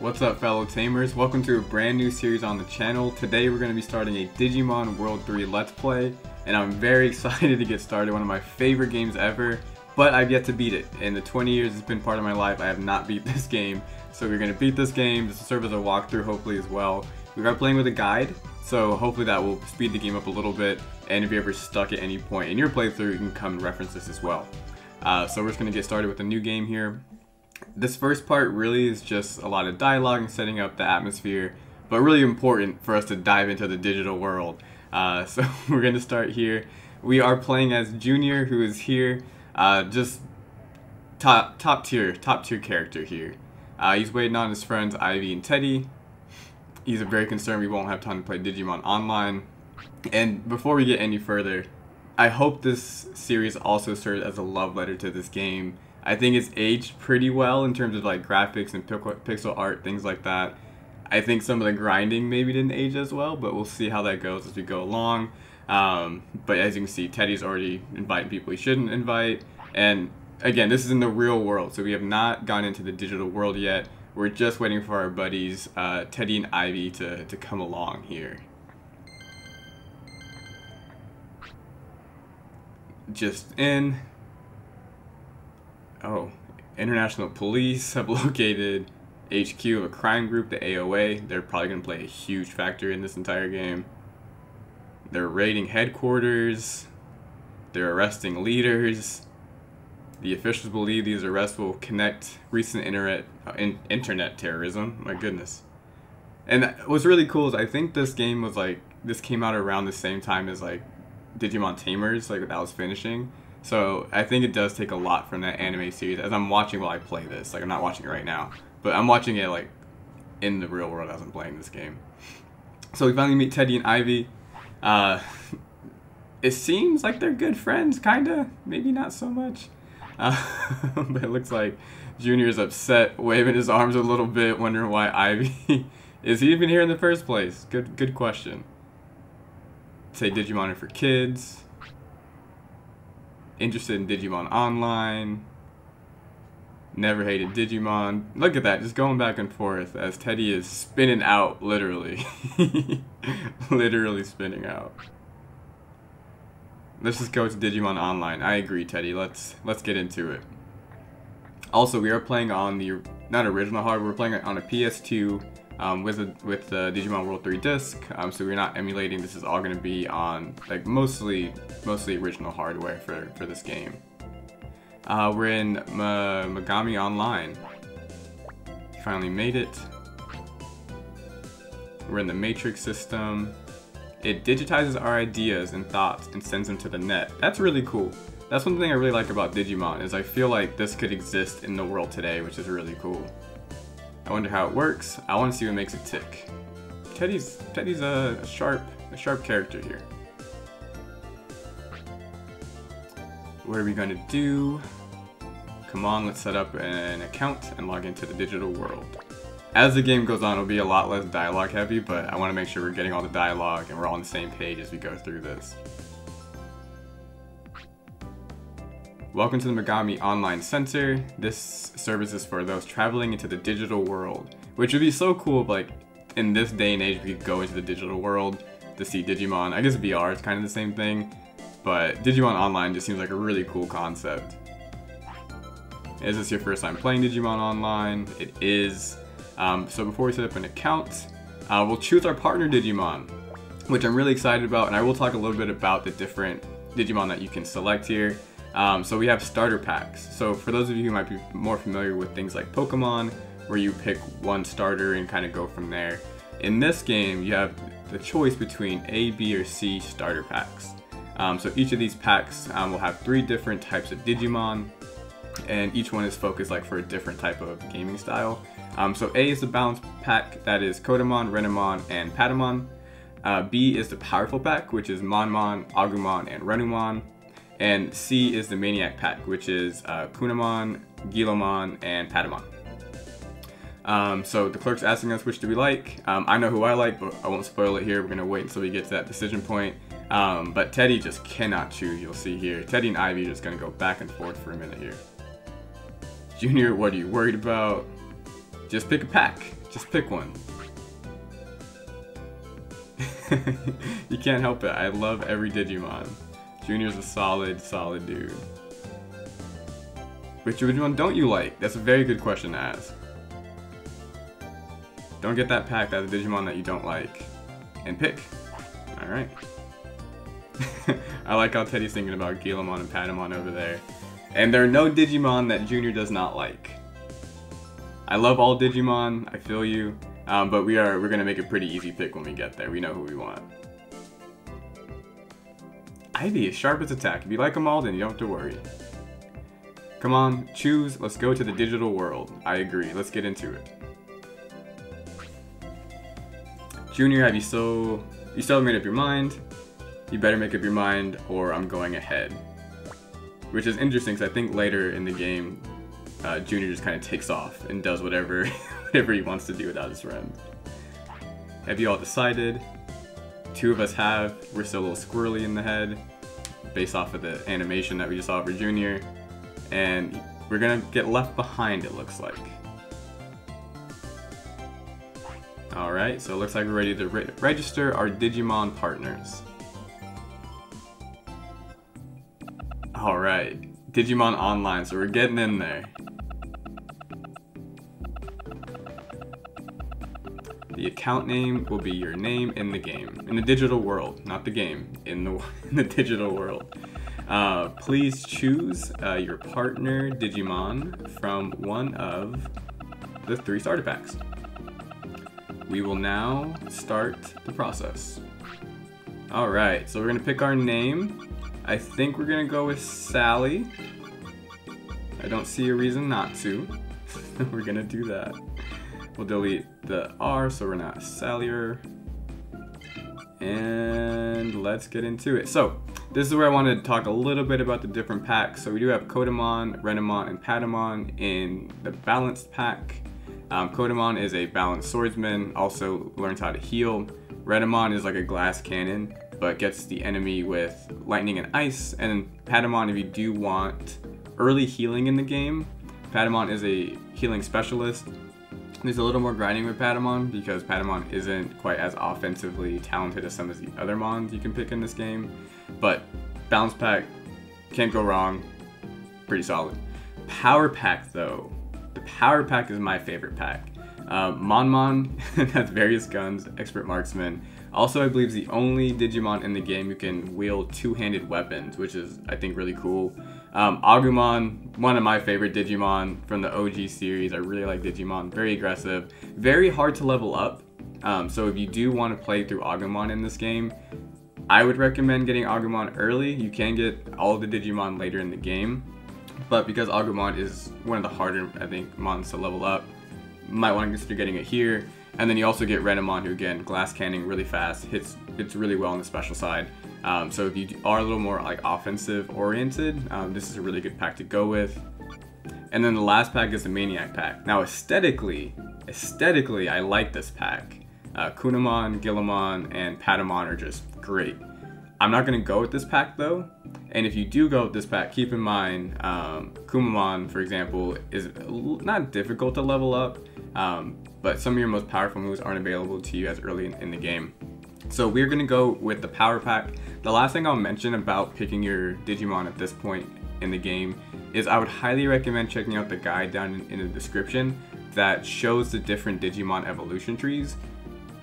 What's up fellow tamers? Welcome to a brand new series on the channel. Today we're going to be starting a Digimon World 3 Let's Play and I'm very excited to get started, one of my favorite games ever, but I've yet to beat it. In the 20 years it's been part of my life, I have not beat this game. So we're going to beat this game, this will serve as a walkthrough hopefully as well. We are playing with a guide, so hopefully that will speed the game up a little bit and if you're ever stuck at any point in your playthrough you can come and reference this as well. Uh, so we're just going to get started with a new game here. This first part really is just a lot of dialogue and setting up the atmosphere, but really important for us to dive into the digital world. Uh, so we're going to start here. We are playing as Junior, who is here, uh, just top top tier, top tier character here. Uh, he's waiting on his friends Ivy and Teddy. He's very concerned we won't have time to play Digimon online. And before we get any further, I hope this series also serves as a love letter to this game I think it's aged pretty well in terms of like graphics and pixel art, things like that. I think some of the grinding maybe didn't age as well, but we'll see how that goes as we go along. Um, but as you can see, Teddy's already inviting people he shouldn't invite. And again, this is in the real world, so we have not gone into the digital world yet. We're just waiting for our buddies, uh, Teddy and Ivy, to, to come along here. Just in. Oh, international police have located HQ of a crime group, the AOA. They're probably going to play a huge factor in this entire game. They're raiding headquarters. They're arresting leaders. The officials believe these arrests will connect recent internet uh, in, internet terrorism. My goodness. And what's really cool is I think this game was like this came out around the same time as like Digimon Tamers, like that was finishing. So I think it does take a lot from that anime series as I'm watching while I play this. Like I'm not watching it right now, but I'm watching it like in the real world as I'm playing this game. So we finally meet Teddy and Ivy. Uh, it seems like they're good friends, kinda. Maybe not so much. Uh, but it looks like Junior's upset, waving his arms a little bit, wondering why Ivy is he even here in the first place. Good, good question. Say Digimon are for kids interested in Digimon Online, never hated Digimon. Look at that, just going back and forth as Teddy is spinning out, literally. literally spinning out. Let's just go to Digimon Online. I agree, Teddy. Let's let's get into it. Also, we are playing on the not original hardware. We're playing on a PS2 um, with a, with the Digimon World 3 disc. Um, so we're not emulating. This is all going to be on like mostly mostly original hardware for for this game. Uh, we're in Ma Megami Online. Finally made it. We're in the Matrix system. It digitizes our ideas and thoughts and sends them to the net. That's really cool. That's one thing I really like about Digimon is I feel like this could exist in the world today, which is really cool. I wonder how it works. I want to see what makes it tick. Teddy's Teddy's a, a sharp a sharp character here. What are we gonna do? Come on, let's set up an account and log into the digital world. As the game goes on, it'll be a lot less dialogue heavy, but I want to make sure we're getting all the dialogue and we're all on the same page as we go through this. Welcome to the Megami Online Center. This service is for those traveling into the digital world, which would be so cool if like in this day and age we could go into the digital world to see Digimon. I guess VR is kind of the same thing, but Digimon Online just seems like a really cool concept. Is this your first time playing Digimon Online? It is. Um, so before we set up an account, uh, we'll choose our partner Digimon, which I'm really excited about, and I will talk a little bit about the different Digimon that you can select here. Um, so we have starter packs. So for those of you who might be more familiar with things like Pokemon, where you pick one starter and kind of go from there. In this game, you have the choice between A, B, or C starter packs. Um, so each of these packs um, will have three different types of Digimon, and each one is focused like for a different type of gaming style. Um, so A is the balance pack that is Kotemon, Renamon, and Patamon. Uh, B is the powerful pack, which is Monmon, Agumon, and Renamon. And C is the Maniac Pack, which is uh, Kumamon, Guilmon, and Patamon. Um, so the clerk's asking us which do we like. Um, I know who I like, but I won't spoil it here. We're gonna wait until we get to that decision point. Um, but Teddy just cannot choose. You'll see here. Teddy and Ivy are just gonna go back and forth for a minute here. Junior, what are you worried about? Just pick a pack. Just pick one. you can't help it. I love every Digimon. Junior's a solid, solid dude. Which Digimon don't you like? That's a very good question to ask. Don't get that pack out of Digimon that you don't like. And pick. Alright. I like how Teddy's thinking about Guilmon and Patamon over there. And there are no Digimon that Junior does not like. I love all Digimon, I feel you, um, but we are we're gonna make a pretty easy pick when we get there. We know who we want. Ivy is sharpest attack. If you like them all, then you don't have to worry. Come on, choose. Let's go to the digital world. I agree. Let's get into it. Junior, have you still you still haven't made up your mind? You better make up your mind, or I'm going ahead. Which is interesting, because I think later in the game, uh, Junior just kind of takes off and does whatever, whatever he wants to do without his friends. Have you all decided? Two of us have. We're still a little squirrely in the head, based off of the animation that we just saw for Junior. And we're gonna get left behind, it looks like. Alright, so it looks like we're ready to re register our Digimon partners. Alright, Digimon Online, so we're getting in there. The account name will be your name in the game, in the digital world, not the game, in the, in the digital world. Uh, please choose uh, your partner Digimon from one of the three starter packs. We will now start the process. Alright, so we're to pick our name. I think we're to go with Sally. I don't see a reason not to. we're to do that. We'll delete the R so we're not Sallier. And let's get into it. So, this is where I wanted to talk a little bit about the different packs. So we do have Kotemon, Renamon, and Patamon in the balanced pack. Um, is a balanced swordsman, also learns how to heal. Renamon is like a glass cannon, but gets the enemy with lightning and ice. And Patamon, if you do want early healing in the game, Patamon is a healing specialist there's a little more grinding with Patamon because Patamon isn't quite as offensively talented as some of the other Mons you can pick in this game. But Balance Pack, can't go wrong, pretty solid. Power Pack though, the Power Pack is my favorite pack. Uh, Mon Mon has various guns, expert marksman. Also, I believe is the only Digimon in the game who can wield two-handed weapons, which is, I think, really cool. Um, Agumon, one of my favorite Digimon from the OG series. I really like Digimon. Very aggressive. Very hard to level up. Um, so if you do want to play through Agumon in this game, I would recommend getting Agumon early. You can get all the Digimon later in the game. But because Agumon is one of the harder, I think, mons to level up, might want to consider getting it here. And then you also get Renamon, who again, glass canning really fast, hits hits really well on the special side. Um, so if you are a little more like offensive oriented, um, this is a really good pack to go with. And then the last pack is the Maniac pack. Now aesthetically, aesthetically, I like this pack. Uh, Kumamon, Guilmon, and Patamon are just great. I'm not going to go with this pack though. And if you do go with this pack, keep in mind, um, Kumamon, for example, is not difficult to level up, um, but some of your most powerful moves aren't available to you as early in, the game. So we're gonna go with the power pack. The last thing I'll mention about picking your Digimon at this point in the game is I would highly recommend checking out the guide down in, in the description that shows the different Digimon evolution trees.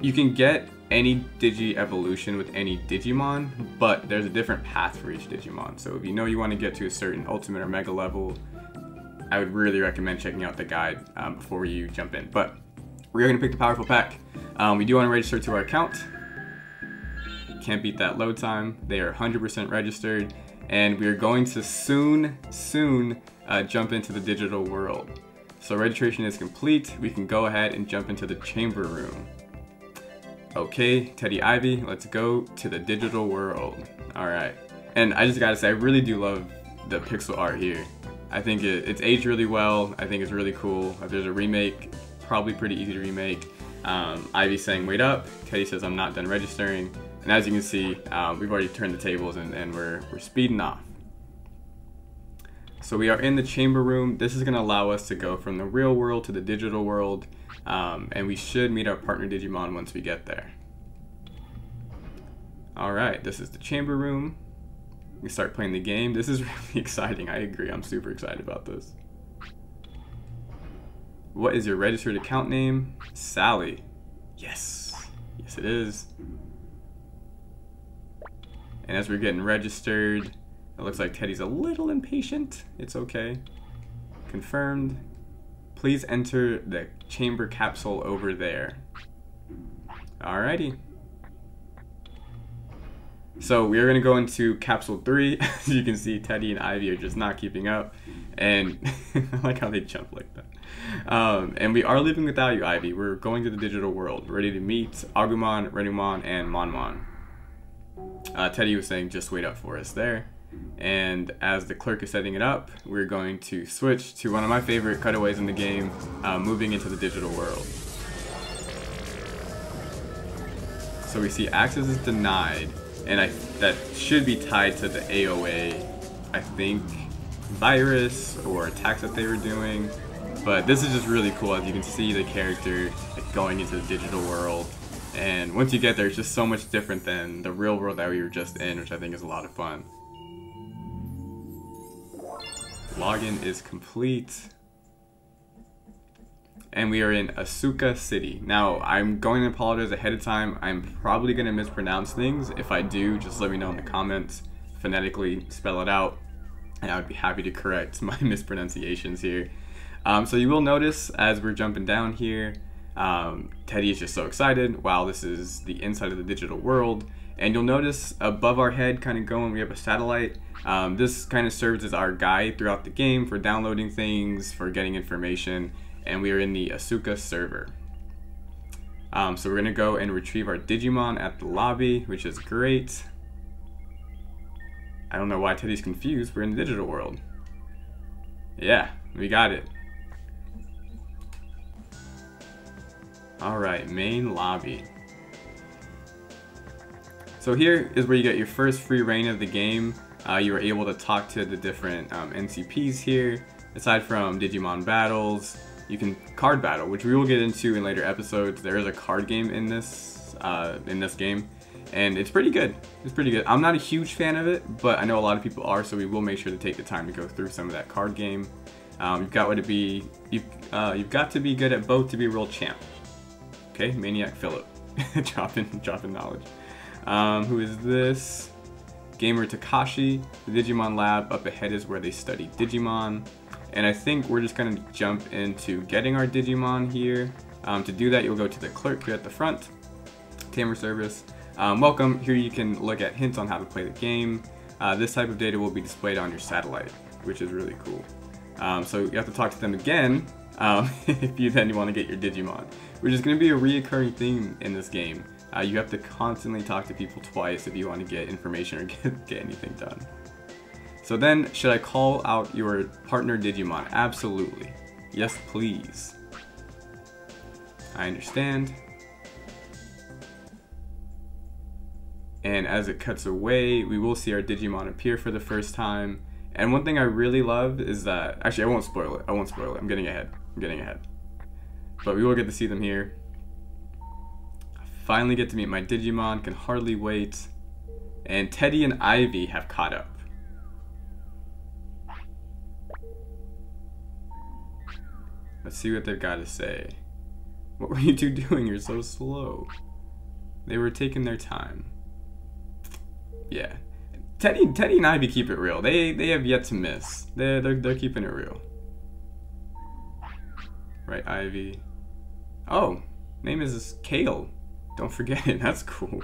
You can get any Digi evolution with any Digimon, but there's a different path for each Digimon. So if you know you want to get to a certain Ultimate or Mega level, I would really recommend checking out the guide um, before you jump in. But we're going to pick the powerful pack. Um, we do want to register to our account. Can't beat that load time. They are 100% registered. And we are going to soon, soon uh, jump into the digital world. So registration is complete. We can go ahead and jump into the chamber room. Okay, Teddy Ivy, let's go to the digital world. All right. And I just gotta say, I really do love the pixel art here. I think it, it's aged really well. I think it's really cool. If there's a remake, probably pretty easy to remake. Um, Ivy saying, wait up. Teddy says, I'm not done registering. And as you can see, uh, we've already turned the tables and, and we're, we're speeding off. So we are in the chamber room. This is going to allow us to go from the real world to the digital world. Um, and we should meet our partner Digimon once we get there. Alright, this is the chamber room. We start playing the game. This is really exciting. I agree. I'm super excited about this. What is your registered account name? Sally. Yes. Yes, it is. And as we're getting registered, it looks like Teddy's a little impatient. It's okay. Confirmed. Please enter the chamber capsule over there. Alrighty. So we are going to go into capsule 3. As you can see, Teddy and Ivy are just not keeping up. And I like how they jump like that. Um, and we are leaving without you, Ivy. We're going to the digital world, ready to meet Agumon, Renamon, and Monmon. Uh, Teddy was saying just wait up for us there. And as the clerk is setting it up, we're going to switch to one of my favorite cutaways in the game, uh, moving into the digital world. So we see access is denied, and I that should be tied to the AOA, I think, virus or attacks that they were doing. But this is just really cool as you can see the character going into the digital world. And once you get there, it's just so much different than the real world that we were just in, which I think is a lot of fun. Login is complete. And we are in Asuka City. Now, I'm going to apologize ahead of time. I'm probably going to mispronounce things. If I do, just let me know in the comments. Phonetically spell it out. And I would be happy to correct my mispronunciations here. Um, so you will notice as we're jumping down here, um, Teddy is just so excited. Wow, this is the inside of the digital world. And you'll notice above our head kind of going, we have a satellite. Um, this kind of serves as our guide throughout the game for downloading things, for getting information, and we are in the Asuka server. Um, so we're going to go and retrieve our Digimon at the lobby, which is great. I don't know why Teddy's confused, we're in the digital world. Yeah, we got it. Alright, main lobby. So here is where you get your first free reign of the game. Uh, you are able to talk to the different um, NCPs here. Aside from Digimon battles, you can card battle, which we will get into in later episodes. There is a card game in this uh, in this game, and it's pretty good. It's pretty good. I'm not a huge fan of it, but I know a lot of people are, so we will make sure to take the time to go through some of that card game. Um, you've got to be you've uh, you've got to be good at both to be a real champ. Okay, Maniac Philip, dropping dropping knowledge. Um, who is this? Gamer Takashi. The Digimon Lab up ahead is where they study Digimon. And I think we're just gonna jump into getting our Digimon here. Um, to do that, you'll go to the clerk here at the front, Tamer Service. Um, welcome, here you can look at hints on how to play the game. Uh, this type of data will be displayed on your satellite, which is really cool. Um, so you have to talk to them again um, if you then you want to get your Digimon, which is going to be a reoccurring theme in this game. Uh, you have to constantly talk to people twice if you want to get information or get, get anything done. So then, should I call out your partner Digimon? Absolutely. Yes, please. I understand. And as it cuts away, we will see our Digimon appear for the first time. And one thing I really love is that, actually I won't spoil it, I won't spoil it, I'm getting ahead, I'm getting ahead. But we will get to see them here. I finally get to meet my Digimon, can hardly wait. And Teddy and Ivy have caught up. Let's see what they've got to say. What were you two doing? You're so slow. They were taking their time. Yeah. Teddy, Teddy and Ivy keep it real. They they have yet to miss. They're, they're, they're keeping it real. Right, Ivy. Oh, name is Kale. Don't forget it. That's cool.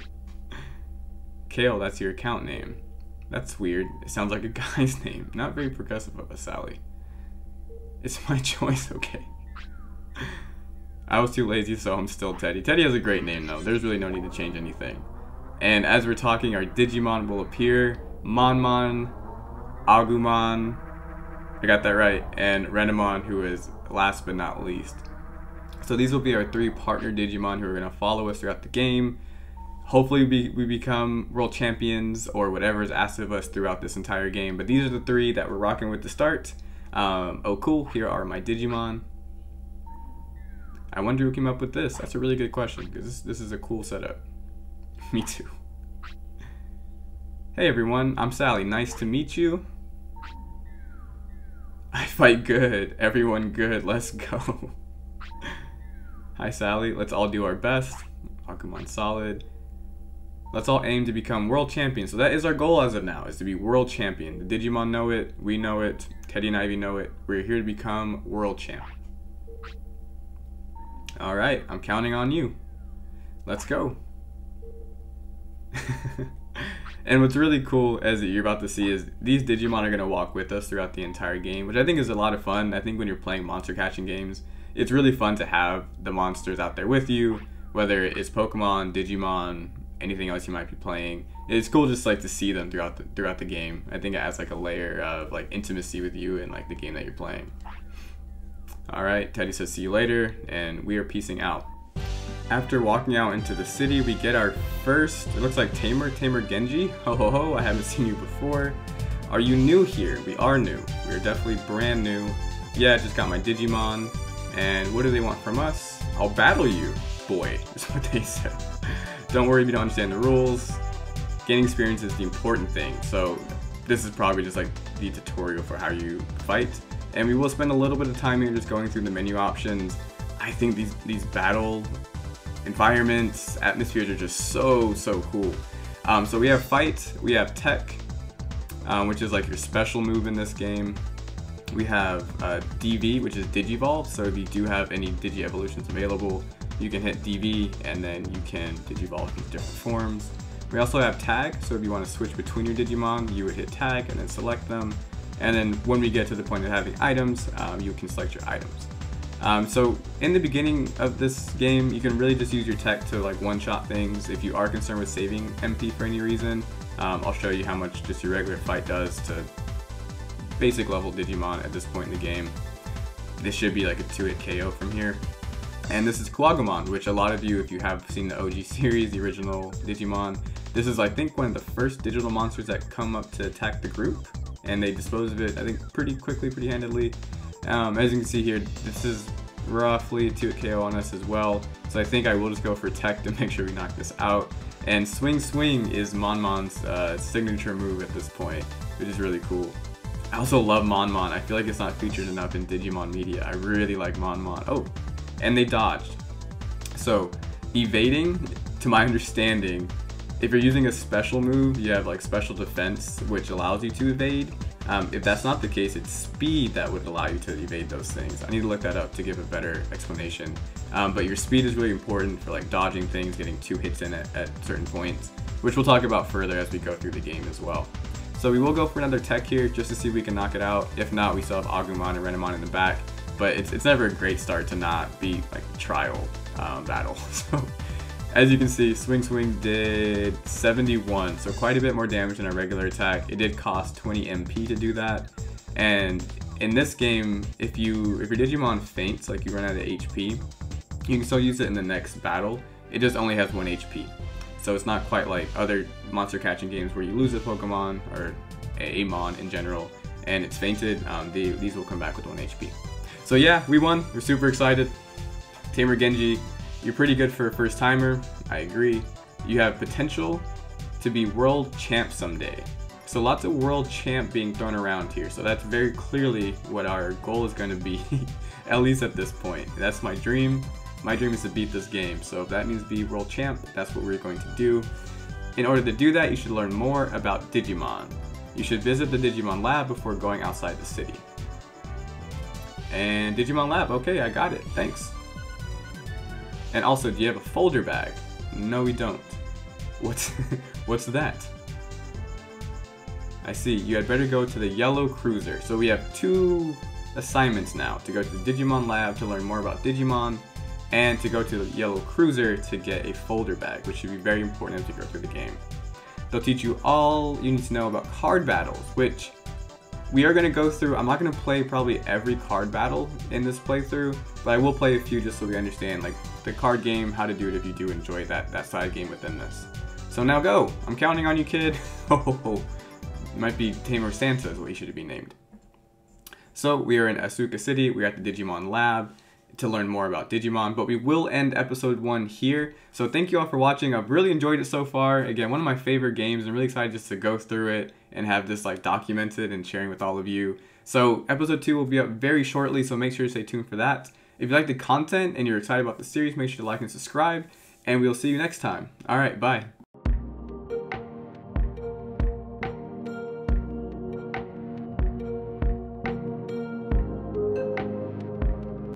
Kale, that's your account name. That's weird. It sounds like a guy's name. Not very progressive of a Sally. It's my choice, okay. I was too lazy, so I'm still Teddy. Teddy has a great name, though. There's really no need to change anything. And as we're talking, our Digimon will appear. Monmon, Agumon, I got that right, and Renamon, who is last but not least. So these will be our three partner Digimon who are going to follow us throughout the game. Hopefully we, we become world champions or whatever is asked of us throughout this entire game. But these are the three that we're rocking with to start. Um, oh cool, here are my Digimon. I wonder who came up with this. That's a really good question because this, this is a cool setup. Me too. Hey everyone, I'm Sally. Nice to meet you. I fight good. Everyone good. Let's go. Hi Sally. Let's all do our best. Agumon solid. Let's all aim to become world champions. So that is our goal as of now, is to be world champion. The Digimon know it. We know it. Teddy and Ivy know it. We're here to become world champ. All right, I'm counting on you. Let's go. and what's really cool, as you're about to see, is these Digimon are going to walk with us throughout the entire game, which I think is a lot of fun. I think when you're playing monster catching games, it's really fun to have the monsters out there with you, whether it's Pokemon, Digimon, anything else you might be playing. It's cool just like to see them throughout the throughout the game. I think it adds like a layer of like intimacy with you and like the game that you're playing. All right, Teddy says see you later, and we are piecing out. After walking out into the city, we get our first, it looks like Tamer, Tamer Genji. Ho ho ho, I haven't seen you before. Are you new here? We are new. We are definitely brand new. Yeah, I just got my Digimon. And what do they want from us? I'll battle you, boy, is what they said. don't worry if you don't understand the rules. Gaining experience is the important thing. So this is probably just like the tutorial for how you fight and we will spend a little bit of time here just going through the menu options. I think these, these battle environments, atmospheres are just so, so cool. Um, so we have Fight, we have Tech, um, which is like your special move in this game. We have uh, DV, which is Digivolve, so if you do have any Digi-evolutions available, you can hit DV and then you can Digivolve into different forms. We also have Tag, so if you want to switch between your Digimon, you would hit Tag and then select them. And then when we get to the point of having items, um, you can select your items. Um, so in the beginning of this game, you can really just use your tech to like one-shot things. If you are concerned with saving MP for any reason, um, I'll show you how much just your regular fight does to basic level Digimon at this point in the game. This should be like a 2-hit KO from here. And this is Kuwagumon, which a lot of you, if you have seen the OG series, the original Digimon, this is I think one of the first digital monsters that come up to attack the group and they dispose of it, I think, pretty quickly, pretty handedly. Um, as you can see here, this is roughly 2 KO on us as well, so I think I will just go for Tech to make sure we knock this out. And Swing Swing is Mon Mon's uh, signature move at this point, which is really cool. I also love Mon Mon. I feel like it's not featured enough in Digimon media. I really like Mon Mon. Oh, and they dodged. So, evading, to my understanding, if you're using a special move, you have like special defense, which allows you to evade. Um, if that's not the case, it's speed that would allow you to evade those things. I need to look that up to give a better explanation. Um, but your speed is really important for like dodging things, getting two hits in at, at certain points, which we'll talk about further as we go through the game as well. So we will go for another tech here just to see if we can knock it out. If not, we still have Agumon and Renamon in the back. But it's, it's never a great start to not be like trial um, battle. So as you can see, Swing Swing did 71, so quite a bit more damage than a regular attack. It did cost 20 MP to do that. And in this game, if you if your Digimon faints, like you run out of HP, you can still use it in the next battle. It just only has 1 HP. So it's not quite like other monster catching games where you lose a Pokemon or a Mon in general and it's fainted. Um, the, these will come back with 1 HP. So yeah, we won. We're super excited. Tamer Genji you're pretty good for a first timer, I agree. You have potential to be world champ someday. So lots of world champ being thrown around here. So that's very clearly what our goal is going to be, at least at this point. That's my dream. My dream is to beat this game. So if that means be world champ, that's what we're going to do. In order to do that, you should learn more about Digimon. You should visit the Digimon lab before going outside the city. And Digimon lab, okay, I got it, thanks. And also, do you have a folder bag? No, we don't. What's, what's that? I see, you had better go to the Yellow Cruiser. So we have two assignments now, to go to the Digimon Lab to learn more about Digimon, and to go to the Yellow Cruiser to get a folder bag, which should be very important as you go through the game. They'll teach you all you need to know about card battles, which we are going to go through, I'm not going to play probably every card battle in this playthrough, but I will play a few just so we understand like the card game, how to do it if you do enjoy that, that side game within this. So now go! I'm counting on you, kid! Oh, might be Tamer Santa is what he should be named. So we are in Asuka City, we're at the Digimon Lab. To learn more about Digimon. But we will end episode one here. So thank you all for watching. I've really enjoyed it so far. Again, one of my favorite games. I'm really excited just to go through it and have this like documented and sharing with all of you. So episode two will be up very shortly, so make sure to stay tuned for that. If you like the content and you're excited about the series, make sure to like and subscribe, and we'll see you next time. All right, bye.